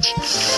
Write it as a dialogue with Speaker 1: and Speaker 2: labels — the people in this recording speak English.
Speaker 1: much.